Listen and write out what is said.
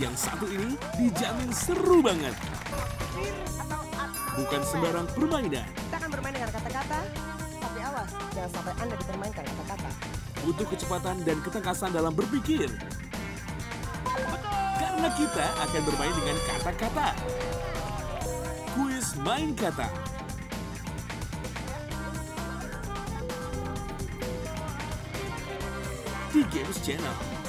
Yang satu ini dijamin seru banget. Bukan sembarang permainan, Kita akan bermain dengan kata-kata, tapi awas, jangan sampai Anda dipermainkan kata-kata. butuh kecepatan dan ketangkasan dalam berpikir. Karena kita akan bermain dengan kata-kata. Kuis main kata. Di Games Channel.